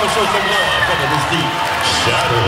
now show the Mystique Shadow.